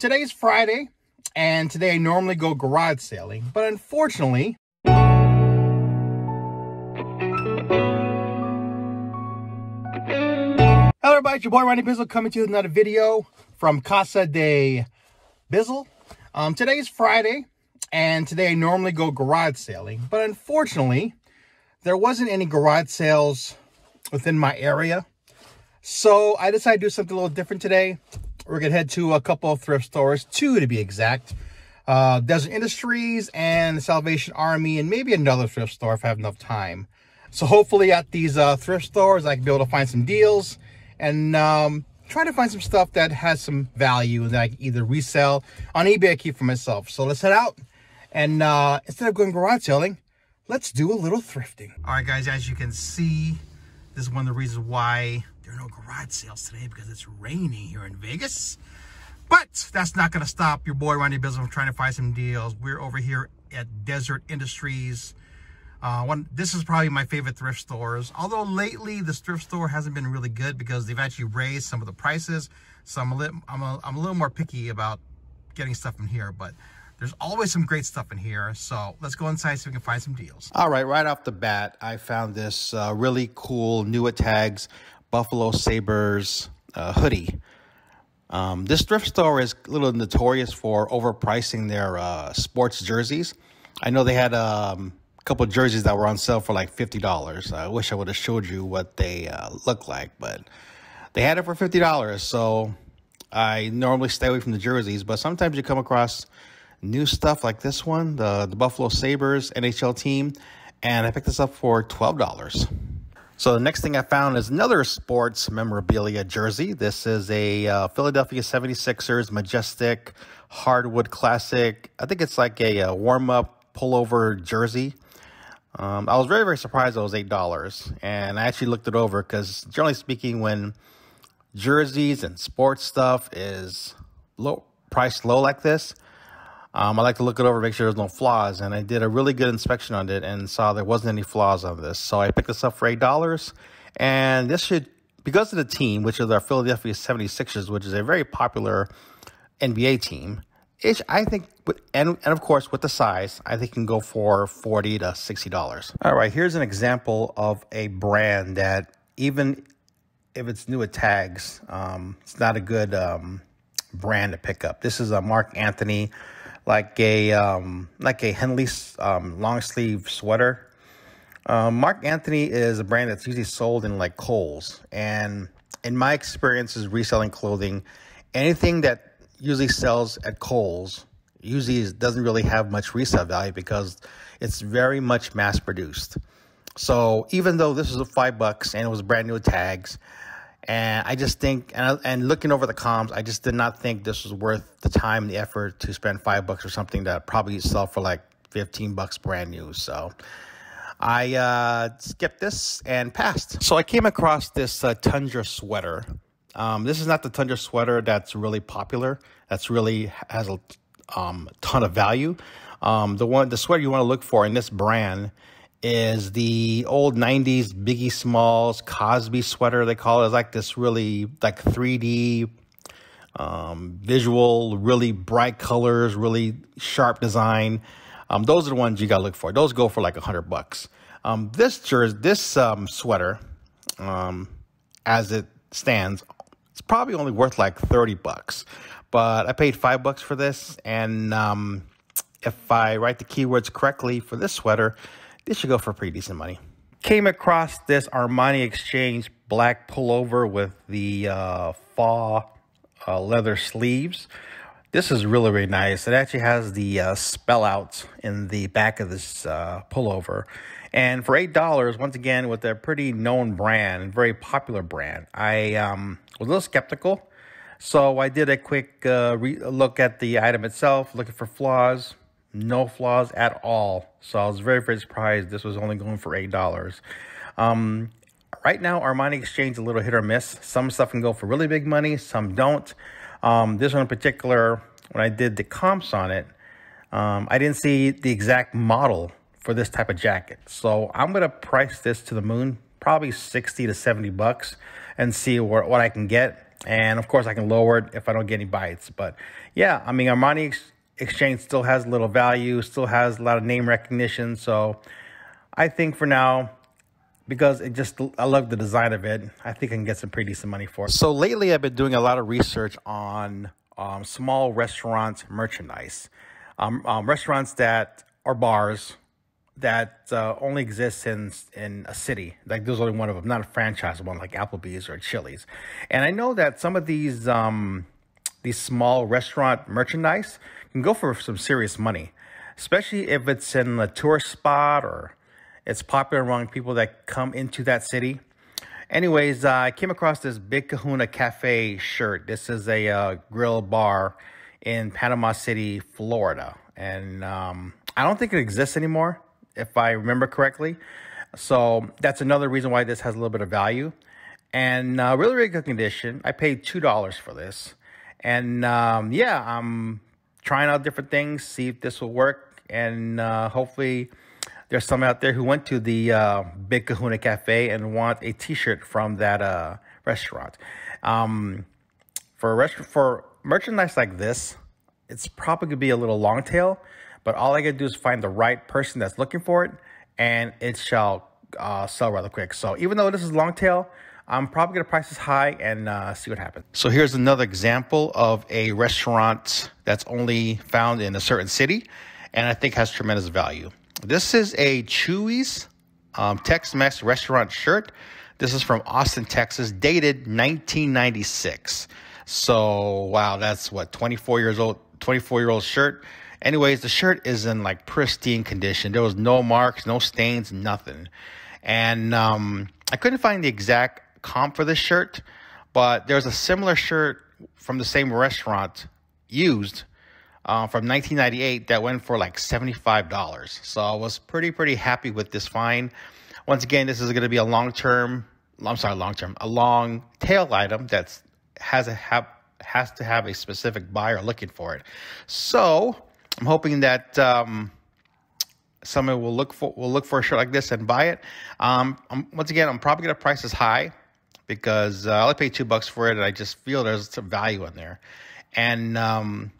Today's Friday, and today I normally go garage sailing, but unfortunately, Hello everybody, it's your boy Ronnie Bizzle coming to you with another video from Casa de Bizzle. Um, today's Friday, and today I normally go garage sailing, but unfortunately, there wasn't any garage sales within my area. So I decided to do something a little different today. We're going to head to a couple of thrift stores, two to be exact. Uh, Deseret Industries and the Salvation Army and maybe another thrift store if I have enough time. So hopefully at these uh, thrift stores, I can be able to find some deals and um, try to find some stuff that has some value that I can either resell on eBay or keep for myself. So let's head out. And uh, instead of going garage selling, let's do a little thrifting. All right, guys, as you can see, this is one of the reasons why there are no garage sales today because it's raining here in Vegas. But that's not going to stop your boy Ronnie Bizzle from trying to find some deals. We're over here at Deseret Industries. Uh, one, this is probably my favorite thrift stores. Although lately the thrift store hasn't been really good because they've actually raised some of the prices. So I'm a, little, I'm a, I'm a little more picky about getting stuff in here. But there's always some great stuff in here. So let's go inside so we can find some deals. All right, right off the bat, I found this uh, really cool New Tags Buffalo Sabres uh, hoodie. Um, this thrift store is a little notorious for overpricing their uh, sports jerseys. I know they had um, a couple jerseys that were on sale for like $50. I wish I would have showed you what they uh, look like, but they had it for $50. So I normally stay away from the jerseys, but sometimes you come across new stuff like this one, the, the Buffalo Sabres NHL team, and I picked this up for $12. So the next thing I found is another sports memorabilia jersey. This is a uh, Philadelphia 76ers Majestic Hardwood Classic. I think it's like a, a uh, warm-up pullover jersey. Um, I was very, very surprised it was $8. And I actually looked it over because generally speaking, when jerseys and sports stuff is low priced low like this, um, I like to look it over, make sure there's no flaws. And I did a really good inspection on it and saw there wasn't any flaws on this. So I picked this up for $8. And this should, because of the team, which is our Philadelphia 76ers, which is a very popular NBA team, it, I think, and, and of course, with the size, I think can go for 40 to $60. All right, here's an example of a brand that even if it's new at tags, um, it's not a good um, brand to pick up. This is a Marc Anthony like a um, like a Henley um, long sleeve sweater. Um, Marc Anthony is a brand that's usually sold in like Kohl's, and in my experiences reselling clothing, anything that usually sells at Kohl's usually doesn't really have much resale value because it's very much mass produced. So even though this was a five bucks and it was brand new tags, and I just think, and, and looking over the comms, I just did not think this was worth the time and the effort to spend five bucks or something that probably sell for like 15 bucks brand new. So I uh, skipped this and passed. So I came across this uh, Tundra sweater. Um, this is not the Tundra sweater that's really popular. That's really has a um, ton of value. Um, the one, the sweater you want to look for in this brand is the old 90s Biggie Smalls Cosby sweater, they call it. It's like this really like 3D um, visual, really bright colors, really sharp design. Um, those are the ones you got to look for. Those go for like a hundred bucks. Um, this jersey, this um, sweater, um, as it stands, it's probably only worth like 30 bucks. But I paid five bucks for this. And um, if I write the keywords correctly for this sweater, this should go for pretty decent money. Came across this Armani Exchange black pullover with the uh, faw uh, leather sleeves. This is really, really nice. It actually has the uh, spell out in the back of this uh, pullover. And for $8, once again, with a pretty known brand, very popular brand, I um, was a little skeptical. So I did a quick uh, look at the item itself, looking for flaws no flaws at all. So I was very, very surprised this was only going for $8. Um, right now, Armani Exchange is a little hit or miss. Some stuff can go for really big money, some don't. Um, this one in particular, when I did the comps on it, um, I didn't see the exact model for this type of jacket. So I'm going to price this to the moon, probably 60 to 70 bucks and see what, what I can get. And of course, I can lower it if I don't get any bites. But yeah, I mean, Armani Exchange still has a little value, still has a lot of name recognition. So I think for now, because it just I love the design of it. I think I can get some pretty decent money for it. So lately, I've been doing a lot of research on um, small restaurant merchandise, um, um, restaurants that are bars that uh, only exists in in a city. Like there's only one of them, not a franchise one like Applebee's or Chili's. And I know that some of these um, these small restaurant merchandise can go for some serious money, especially if it's in a tourist spot or it's popular among people that come into that city. Anyways, uh, I came across this Big Kahuna Cafe shirt. This is a uh, grill bar in Panama City, Florida. And um, I don't think it exists anymore, if I remember correctly. So that's another reason why this has a little bit of value. And uh, really, really good condition. I paid $2 for this. And um, yeah, I'm trying out different things, see if this will work. And uh, hopefully, there's some out there who went to the uh, Big Kahuna Cafe and want a T-shirt from that uh, restaurant. Um, for a restaurant for merchandise like this, it's probably gonna be a little long tail, but all I gotta do is find the right person that's looking for it, and it shall uh, sell rather quick. So even though this is long tail, I'm probably gonna price this high and uh, see what happens. So here's another example of a restaurant that's only found in a certain city, and I think has tremendous value. This is a Chuy's um, Tex-Mex restaurant shirt. This is from Austin, Texas, dated 1996. So, wow, that's what 24 years old, 24 year old shirt. Anyways, the shirt is in like pristine condition. There was no marks, no stains, nothing. And um, I couldn't find the exact comp for this shirt, but there's a similar shirt from the same restaurant used uh, from 1998 that went for like $75. So I was pretty, pretty happy with this find. Once again, this is going to be a long term, I'm sorry, long term, a long tail item that has a have has to have a specific buyer looking for it. So I'm hoping that um, someone will look for will look for a shirt like this and buy it. Um, I'm, once again, I'm probably gonna price this high because uh, I paid two bucks for it, and I just feel there's some value in there. And um,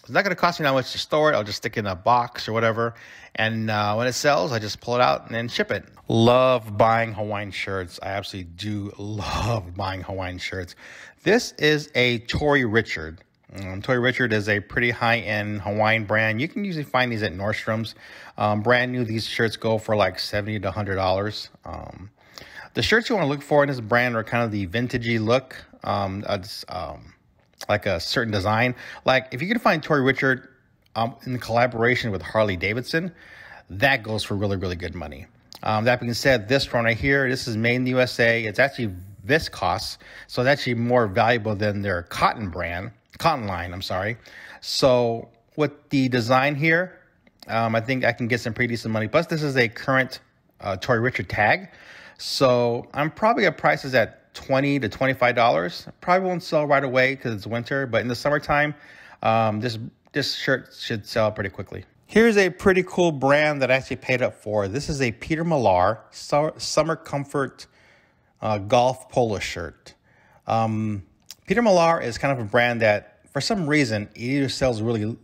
it's not going to cost me that much to store it. I'll just stick it in a box or whatever. And uh, when it sells, I just pull it out and then ship it. Love buying Hawaiian shirts. I absolutely do love buying Hawaiian shirts. This is a Tori Richard. Um, Richard is a pretty high end Hawaiian brand. You can usually find these at Nordstrom's. Um, brand new, these shirts go for like 70 to $100. Um, the shirts you want to look for in this brand are kind of the vintagey look. Um, um, like a certain design. Like if you can find Tori Richard um, in collaboration with Harley Davidson, that goes for really, really good money. Um, that being said, this one right here, this is made in the USA. It's actually viscose, so it's actually more valuable than their cotton brand, cotton line, I'm sorry. So with the design here, um, I think I can get some pretty decent money. Plus, this is a current uh, Tori Richard tag. So I'm probably at prices at 20 to 25 dollars. Probably won't sell right away because it's winter but in the summertime um, this this shirt should sell pretty quickly. Here's a pretty cool brand that i actually paid up for. This is a peter millar summer comfort uh, golf polo shirt. Um, peter millar is kind of a brand that for some reason either sells really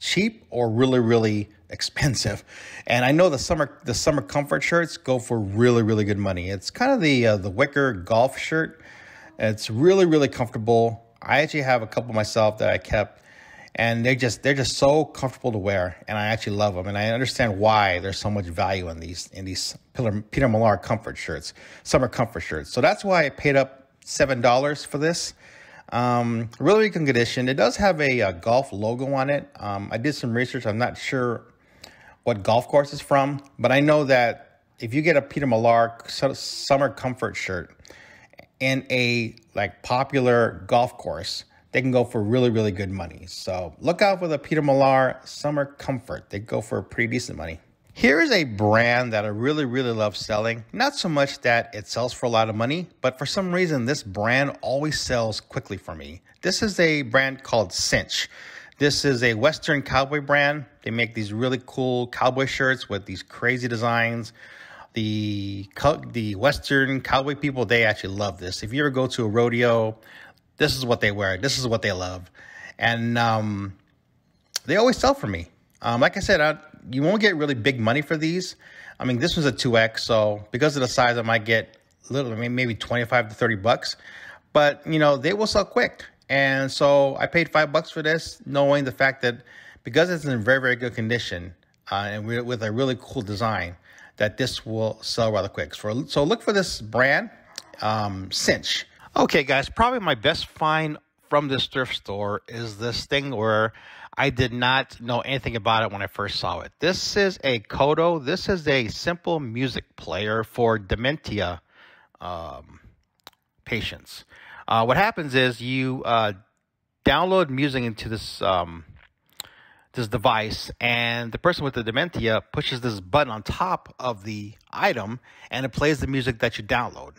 cheap or really really expensive. And I know the summer the summer comfort shirts go for really really good money. It's kind of the uh, the wicker golf shirt. It's really really comfortable. I actually have a couple myself that I kept and they're just they're just so comfortable to wear and I actually love them and I understand why there's so much value in these in these Peter, Peter Millar comfort shirts, summer comfort shirts. So that's why I paid up $7 for this. Um, really good condition. It does have a, a golf logo on it. Um, I did some research. I'm not sure what golf course is from, but I know that if you get a Peter Millar summer comfort shirt in a like popular golf course, they can go for really, really good money. So look out for the Peter Millar summer comfort. They go for pretty decent money. Here is a brand that I really, really love selling. Not so much that it sells for a lot of money, but for some reason, this brand always sells quickly for me. This is a brand called Cinch. This is a Western cowboy brand. They make these really cool cowboy shirts with these crazy designs. The the Western cowboy people, they actually love this. If you ever go to a rodeo, this is what they wear. This is what they love. And um, they always sell for me. Um, like I said, I, you won't get really big money for these. I mean, this was a 2X, so because of the size, I might get little, maybe 25 to 30 bucks. But, you know, they will sell quick. And so I paid five bucks for this, knowing the fact that because it's in very, very good condition uh, and with a really cool design, that this will sell rather quick. So, so look for this brand, um, Cinch. Okay, guys, probably my best find from this thrift store is this thing where I did not know anything about it when I first saw it. This is a Kodo. This is a simple music player for dementia um, patients. Uh, what happens is you uh, download music into this um, this device, and the person with the dementia pushes this button on top of the item, and it plays the music that you download.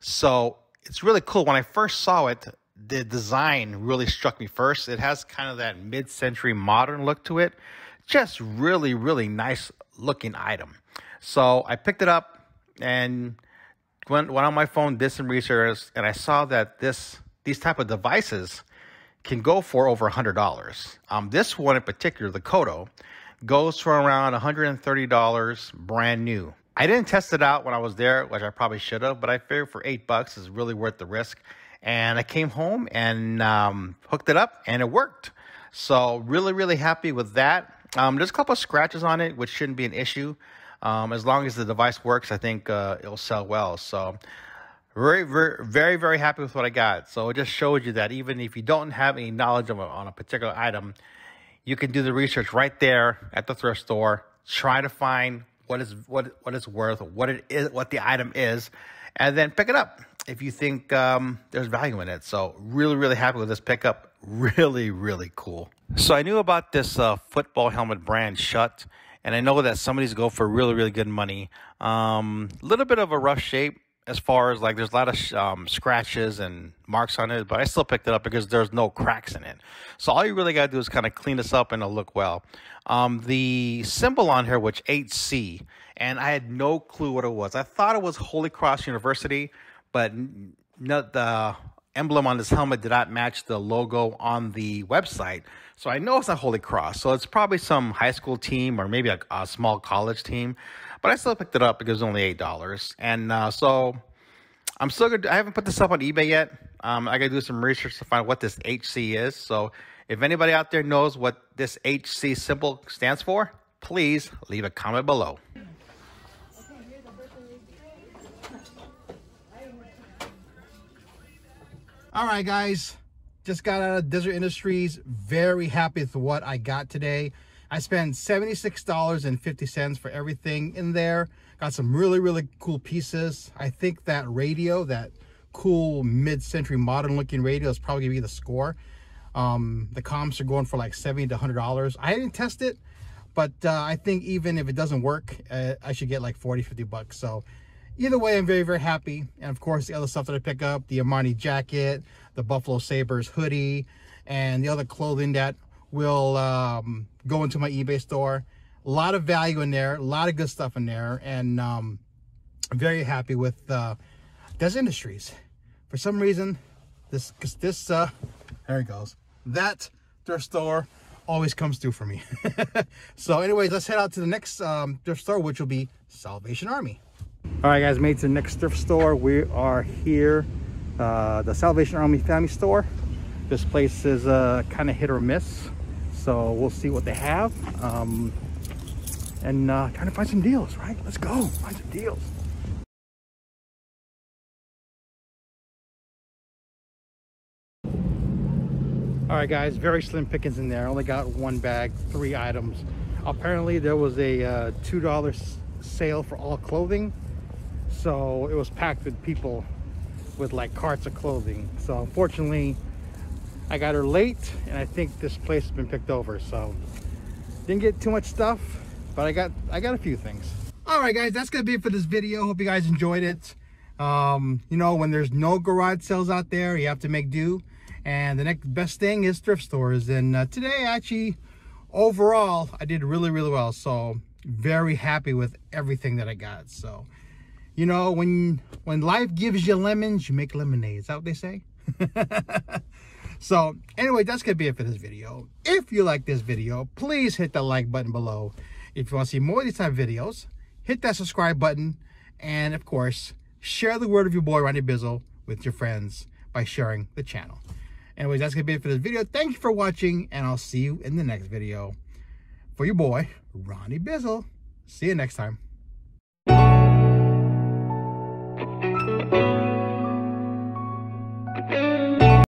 So it's really cool. When I first saw it, the design really struck me first. It has kind of that mid-century modern look to it. Just really, really nice looking item. So I picked it up and went, went on my phone, did some research, and I saw that this these type of devices can go for over $100. Um, this one in particular, the Kodo, goes for around $130 brand new. I didn't test it out when I was there, which I probably should have, but I figured for eight bucks is really worth the risk. And I came home and um, hooked it up, and it worked. So really, really happy with that. Um, there's a couple of scratches on it, which shouldn't be an issue. Um, as long as the device works, I think uh, it'll sell well. So very, very, very, very happy with what I got. So it just shows you that even if you don't have any knowledge a, on a particular item, you can do the research right there at the thrift store. Try to find what is what what it's worth, what it is, what the item is, and then pick it up if you think um, there's value in it. So really, really happy with this pickup. Really, really cool. So I knew about this uh, football helmet brand, Schutt, and I know that some of these go for really, really good money. A um, little bit of a rough shape as far as like there's a lot of um, scratches and marks on it, but I still picked it up because there's no cracks in it. So all you really got to do is kind of clean this up and it'll look well. Um, the symbol on here, which HC, and I had no clue what it was. I thought it was Holy Cross University, but the emblem on this helmet did not match the logo on the website. So I know it's not Holy Cross. So it's probably some high school team or maybe a, a small college team. But I still picked it up because it was only eight dollars. And uh, so I'm still good. I haven't put this up on eBay yet. Um, I got to do some research to find what this HC is. So if anybody out there knows what this HC symbol stands for, please leave a comment below. All right, guys. Just got out of Deseret Industries. Very happy with what I got today. I spent $76.50 for everything in there. Got some really, really cool pieces. I think that radio, that cool mid-century modern looking radio is probably gonna be the score. Um, the comps are going for like 70 to $100. I didn't test it, but uh, I think even if it doesn't work, uh, I should get like 40, 50 bucks. So either way, I'm very, very happy. And of course, the other stuff that I pick up, the Armani jacket, the Buffalo Sabres hoodie, and the other clothing that will um, go into my eBay store. A lot of value in there, a lot of good stuff in there. And um, I'm very happy with uh, Des Industries. For some reason, this, cause this, uh, there it goes. That thrift store always comes through for me. so anyways, let's head out to the next um, thrift store, which will be Salvation Army. All right, guys, made to the next thrift store. We are here, uh, the Salvation Army Family Store. This place is uh, kind of hit or miss, so we'll see what they have. Um, and uh, trying to find some deals, right? Let's go, find some deals. All right, guys, very slim pickings in there. Only got one bag, three items. Apparently, there was a uh, $2 sale for all clothing so it was packed with people with like carts of clothing. So unfortunately I got her late and I think this place has been picked over. So didn't get too much stuff but I got I got a few things. All right guys that's gonna be it for this video. Hope you guys enjoyed it. Um you know when there's no garage sales out there you have to make do. And the next best thing is thrift stores. And uh, today actually overall I did really really well. So very happy with everything that I got. So you know, when when life gives you lemons, you make lemonade. Is that what they say? so anyway, that's going to be it for this video. If you like this video, please hit the like button below. If you want to see more of these type of videos, hit that subscribe button. And of course, share the word of your boy, Ronnie Bizzle, with your friends by sharing the channel. Anyways, that's going to be it for this video. Thank you for watching, and I'll see you in the next video. For your boy, Ronnie Bizzle. See you next time.